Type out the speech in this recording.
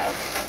out.